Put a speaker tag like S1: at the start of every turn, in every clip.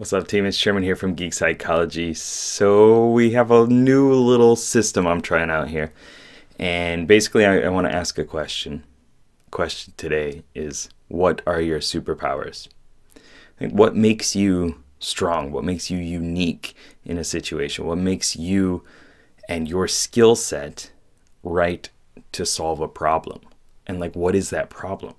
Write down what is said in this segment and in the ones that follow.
S1: What's up, team? It's Sherman here from Geek Psychology. So, we have a new little system I'm trying out here. And basically, I, I want to ask a question. Question today is What are your superpowers? What makes you strong? What makes you unique in a situation? What makes you and your skill set right to solve a problem? And, like, what is that problem?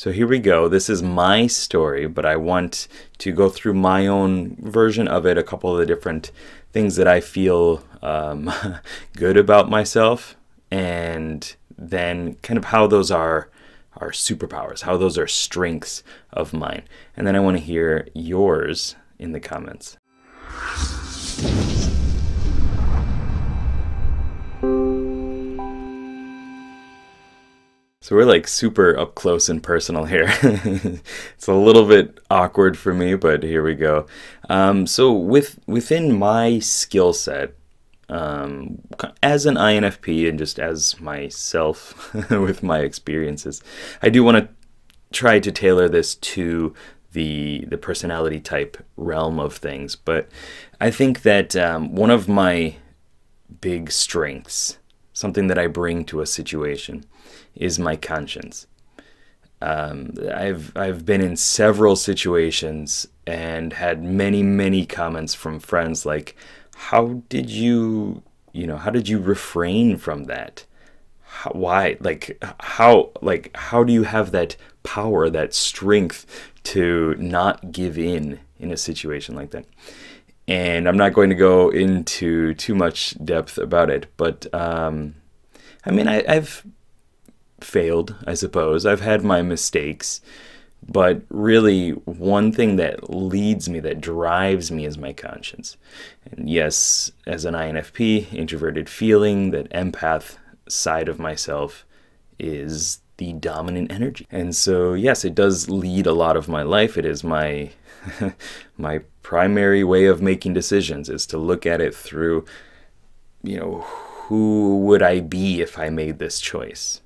S1: So here we go. This is my story, but I want to go through my own version of it, a couple of the different things that I feel um, good about myself, and then kind of how those are are superpowers, how those are strengths of mine. And then I want to hear yours in the comments. So we're like super up close and personal here. it's a little bit awkward for me, but here we go. Um, so with within my skill set, um, as an INFP and just as myself with my experiences, I do want to try to tailor this to the the personality type realm of things. But I think that um, one of my big strengths, something that I bring to a situation, is my conscience. Um, I've I've been in several situations and had many many comments from friends like, "How did you you know how did you refrain from that? How, why like how like how do you have that power that strength to not give in in a situation like that?" And I'm not going to go into too much depth about it, but um, I mean I, I've failed, I suppose. I've had my mistakes. But really, one thing that leads me, that drives me, is my conscience. And yes, as an INFP, introverted feeling, that empath side of myself is the dominant energy. And so, yes, it does lead a lot of my life. It is my my primary way of making decisions is to look at it through, you know, who would I be if I made this choice?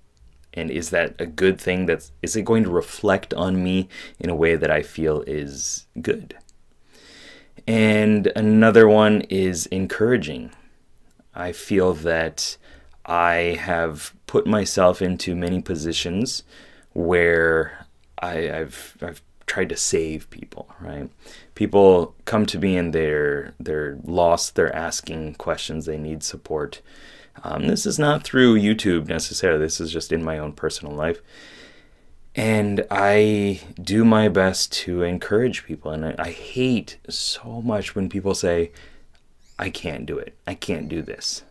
S1: and is that a good thing that's is it going to reflect on me in a way that I feel is good and another one is encouraging I feel that I have put myself into many positions where I, have I've tried to save people, right? People come to me and they're they're lost, they're asking questions, they need support. Um, this is not through YouTube necessarily, this is just in my own personal life. And I do my best to encourage people. And I, I hate so much when people say, I can't do it. I can't do this.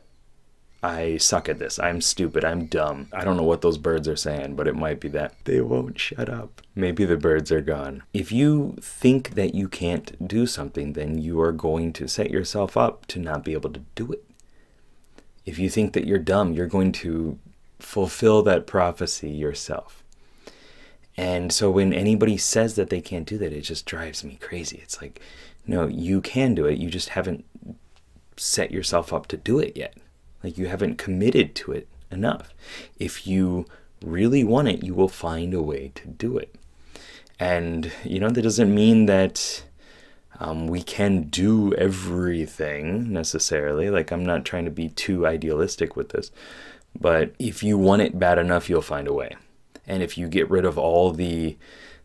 S1: I suck at this. I'm stupid. I'm dumb. I don't know what those birds are saying, but it might be that. They won't shut up. Maybe the birds are gone. If you think that you can't do something, then you are going to set yourself up to not be able to do it if you think that you're dumb, you're going to fulfill that prophecy yourself. And so when anybody says that they can't do that, it just drives me crazy. It's like, no, you can do it. You just haven't set yourself up to do it yet. Like you haven't committed to it enough. If you really want it, you will find a way to do it. And, you know, that doesn't mean that um, we can do everything necessarily. Like, I'm not trying to be too idealistic with this, but if you want it bad enough, you'll find a way. And if you get rid of all the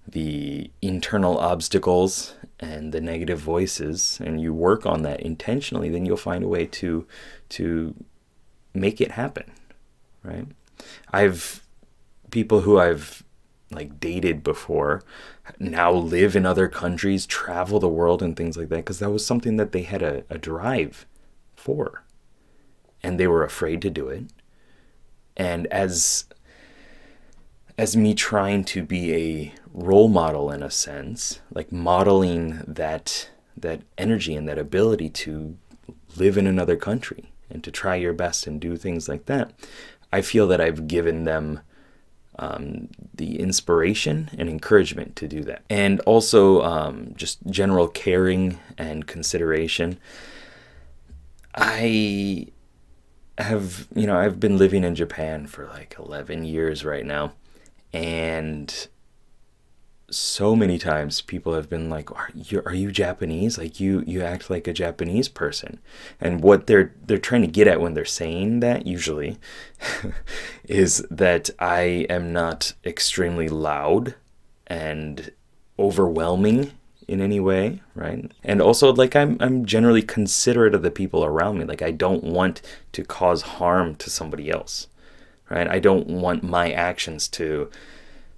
S1: the internal obstacles and the negative voices and you work on that intentionally then you'll find a way to to make it happen right i've people who i've like dated before now live in other countries, travel the world and things like that because that was something that they had a, a drive for. And they were afraid to do it. And as as me trying to be a role model in a sense, like modeling that that energy and that ability to live in another country and to try your best and do things like that, I feel that I've given them um, the inspiration and encouragement to do that. And also um, just general caring and consideration. I have, you know, I've been living in Japan for like 11 years right now. And so many times people have been like are you, are you japanese? Like you you act like a japanese person. And what they're they're trying to get at when they're saying that usually is that i am not extremely loud and overwhelming in any way right? And also like i'm i'm generally considerate of the people around me. Like i don't want to cause harm to somebody else right? I don't want my actions to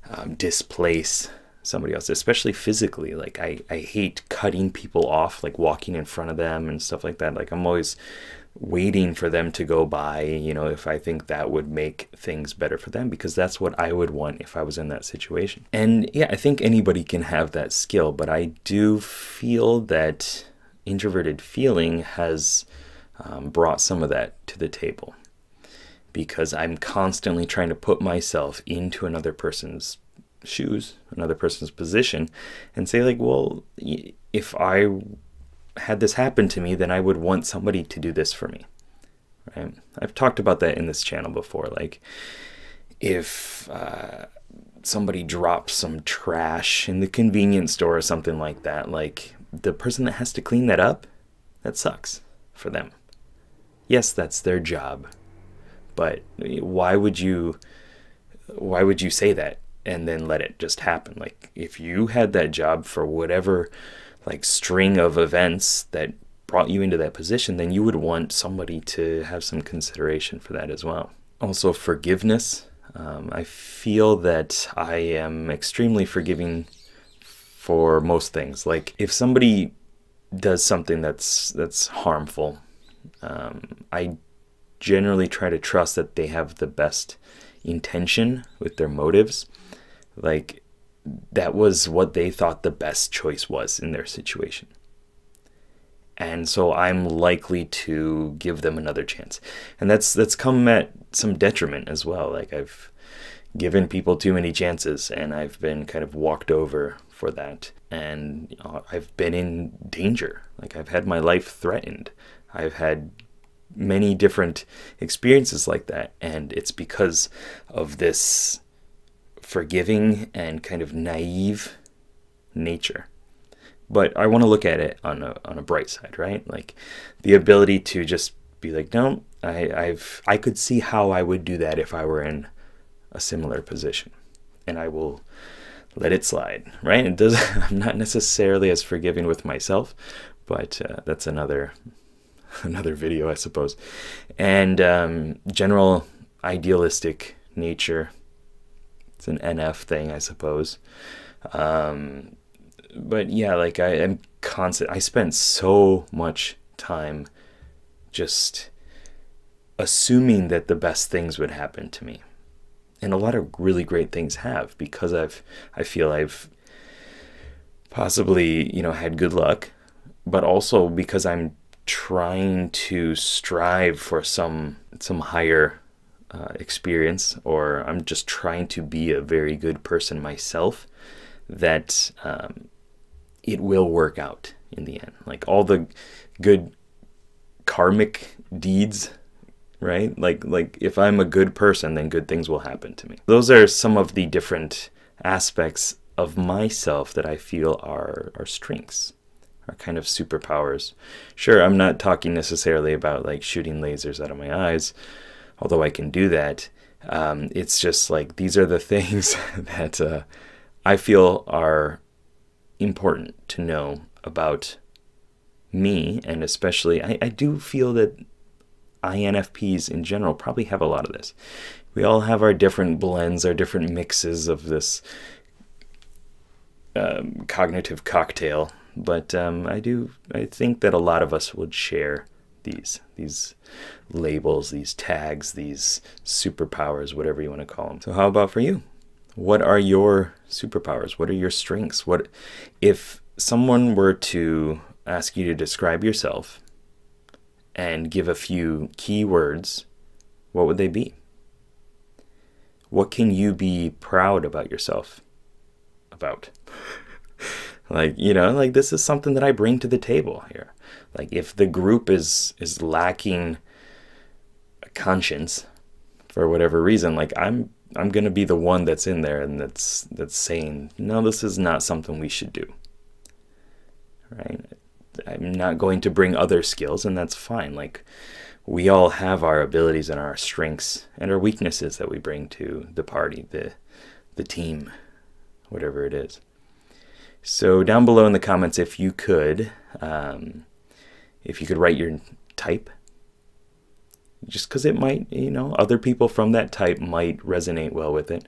S1: um, displace somebody else, especially physically. Like I, I hate cutting people off, like walking in front of them and stuff like that. Like I'm always waiting for them to go by, you know, if I think that would make things better for them, because that's what I would want if I was in that situation. And yeah, I think anybody can have that skill, but I do feel that introverted feeling has um, brought some of that to the table because I'm constantly trying to put myself into another person's shoes, another person's position, and say, like, well, if I had this happen to me, then I would want somebody to do this for me. Right? I've talked about that in this channel before. Like, if uh, somebody drops some trash in the convenience store or something like that, like, the person that has to clean that up, that sucks for them. Yes, that's their job. But why would you why would you say that? And then let it just happen. Like if you had that job for whatever like string of events that brought you into that position, then you would want somebody to have some consideration for that as well. Also, forgiveness. Um, I feel that I am extremely forgiving for most things. Like if somebody does something that's that's harmful, um, I generally try to trust that they have the best intention with their motives like that was what they thought the best choice was in their situation. And so I'm likely to give them another chance. And that's that's come at some detriment as well. Like I've given people too many chances and I've been kind of walked over for that. And you know, I've been in danger. Like I've had my life threatened. I've had many different experiences like that and it's because of this forgiving and kind of naive nature. But I want to look at it on a on a bright side, right? Like the ability to just be like, no, I, I've I could see how I would do that if I were in a similar position, and I will let it slide, right? It does. I'm not necessarily as forgiving with myself, but uh, that's another another video, I suppose. And um, general idealistic nature it's an NF thing, I suppose. Um, but yeah, like I am constant. I spent so much time just assuming that the best things would happen to me, and a lot of really great things have because I've I feel I've possibly you know had good luck, but also because I'm trying to strive for some some higher uh, experience or I'm just trying to be a very good person myself, that um, it will work out in the end. Like all the good karmic deeds right? Like like if i'm a good person then good things will happen to me. Those are some of the different aspects of myself that i feel are are strengths are kind of superpowers. Sure i'm not talking necessarily about like shooting lasers out of my eyes although I can do that, um, it's just like these are the things that uh, I feel are important to know about me, and especially I, I do feel that INFPs in general probably have a lot of this. We all have our different blends, our different mixes of this um, cognitive cocktail, but um, I do I think that a lot of us would share these these labels, these tags, these superpowers, whatever you want to call them. So how about for you? What are your superpowers? What are your strengths? What if someone were to ask you to describe yourself and give a few key words, what would they be? What can you be proud about yourself about? Like, you know, like this is something that I bring to the table here. Like if the group is is lacking a conscience for whatever reason, like I'm I'm gonna be the one that's in there and that's that's saying, no, this is not something we should do. Right? I'm not going to bring other skills, and that's fine. Like we all have our abilities and our strengths and our weaknesses that we bring to the party, the the team, whatever it is. So down below in the comments, if you could, um, if you could write your type just because it might, you know, other people from that type might resonate well with it.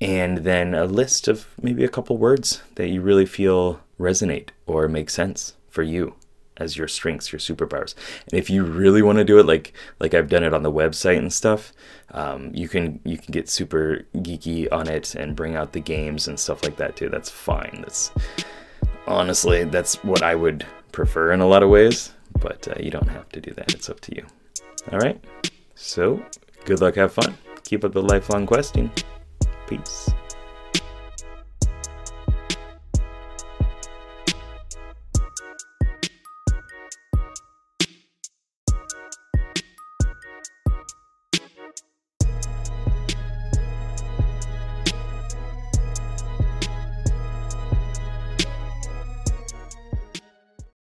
S1: And then a list of maybe a couple words that you really feel resonate or make sense for you as your strengths, your superpowers. And if you really want to do it, like like I've done it on the website and stuff, um, you can you can get super geeky on it and bring out the games and stuff like that too. That's fine. That's honestly that's what I would prefer in a lot of ways. But uh, you don't have to do that. It's up to you. All right. So, good luck, have fun. Keep up the lifelong questing. Peace.